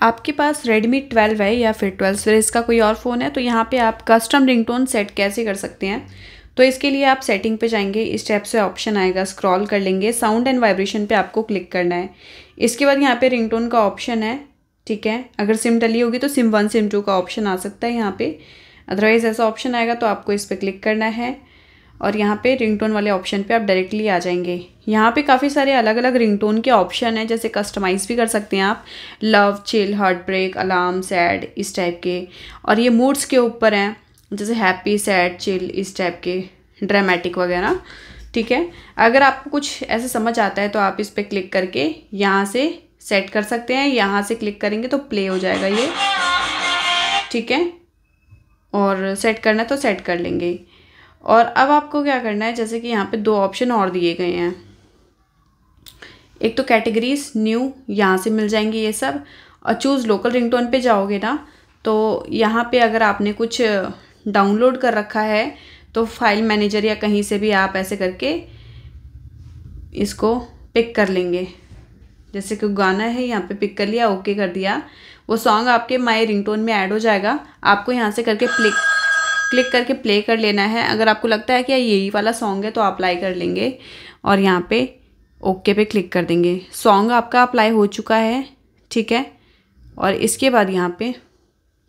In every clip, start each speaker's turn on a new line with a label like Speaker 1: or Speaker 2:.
Speaker 1: आपके पास Redmi 12 है या फिर 12 सीरीज़ का कोई और फ़ोन है तो यहाँ पे आप कस्टम रिंगटोन सेट कैसे कर सकते हैं? तो इसके लिए आप सेटिंग पे जाएँगे, इस टाइप से ऑप्शन आएगा स्क्रॉल कर लेंगे साउंड एंड वाइब्रेशन पे आपको क्लिक करना है। इसके बाद यहाँ पे रिंगटोन का ऑप्शन है, ठीक है? अगर सिम डली होगी तो सिम वन सिम टू का ऑप्शन आ सकता है यहाँ पे। अदरवाइज़ ऐसा ऑप्शन आएगा तो आपको इस पर क्लिक करना है। और यहाँ पे रिंगटोन वाले ऑप्शन पे आप डायरेक्टली आ जाएँगे। यहाँ पे काफ़ी सारे अलग अलग रिंगटोन के ऑप्शन हैं, जैसे कस्टमाइज़ भी कर सकते हैं आप। Love chill heartbreak alarm sad इस टाइप के। और ये मूड्स के ऊपर हैं, जैसे हैप्पी सैड चिल इस टाइप के। ड्रामेटिक वगैरह, ठीक है? अगर आपको कुछ ऐसे समझ आता है तो आप इस पर क्लिक करके यहाँ से सेट कर सकते हैं। यहाँ से क्लिक करेंगे तो प्ले हो जाएगा ये। ठीक है? और सेट करना तो सेट कर लेंगे। और अब आपको क्या करना है, जैसे कि यहाँ पे दो ऑप्शन और दिए गए हैं। एक तो कैटेगरीज न्यू यहाँ से मिल जाएँगे ये सब। और चूज़ लोकल रिंगटोन पे जाओगे ना तो यहाँ पे अगर आपने कुछ डाउनलोड कर रखा है तो फ़ाइल मैनेजर या कहीं से भी आप ऐसे करके इसको पिक कर लेंगे। जैसे कि गाना है, यहाँ पे पिक कर लिया ओके कर दिया। वो सॉन्ग आपके माई रिंगटोन में ऐड हो जाएगा। आपको यहाँ से करके प्लिक क्लिक करके प्ले कर लेना है। अगर आपको लगता है कि यही वाला सॉन्ग है तो अप्लाई कर लेंगे। और यहाँ पे ओके पे क्लिक कर देंगे। सॉन्ग आपका अप्लाई हो चुका है, ठीक है? और इसके बाद यहाँ पे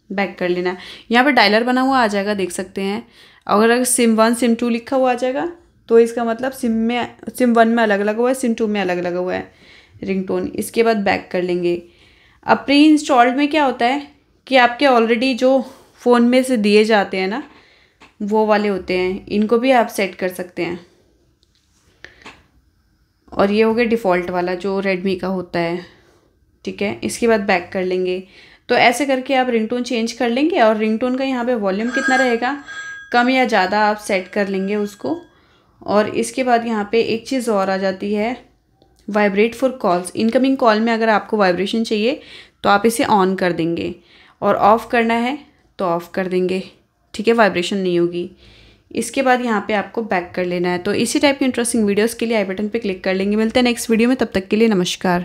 Speaker 1: बैक कर लेना। है यहाँ पर डायलर बना हुआ आ जाएगा, देख सकते हैं। अगर अगर सिम वन सिम टू लिखा हुआ आ जाएगा तो इसका मतलब सिम में सिम वन में अलग लगा हुआ है सिम टू में अलग लगा हुआ है रिंगटोन इसके बाद बैक कर लेंगे। अब प्री इंस्टॉल्ड में क्या होता है कि आपके ऑलरेडी जो फ़ोन में से दिए जाते हैं ना, वो वाले होते हैं। इनको भी आप सेट कर सकते हैं। और ये हो गया डिफ़ॉल्ट वाला, जो रेडमी का होता है। ठीक है, इसके बाद बैक कर लेंगे। तो ऐसे करके आप रिंगटोन चेंज कर लेंगे और रिंगटोन का यहाँ पे वॉल्यूम कितना रहेगा, कम या ज़्यादा आप सेट कर लेंगे उसको। और इसके बाद यहाँ पे एक चीज़ और आ जाती है vibrate for calls incoming call में अगर आपको वाइब्रेशन चाहिए तो आप इसे ऑन कर देंगे। और ऑफ़ करना है तो ऑफ़ कर देंगे। ठीक है वाइब्रेशन नहीं होगी। इसके बाद यहाँ पे आपको बैक कर लेना है। तो इसी टाइप की इंटरेस्टिंग वीडियोस के लिए आई बटन पे क्लिक कर लेंगे। मिलते हैं नेक्स्ट वीडियो में। तब तक के लिए नमस्कार।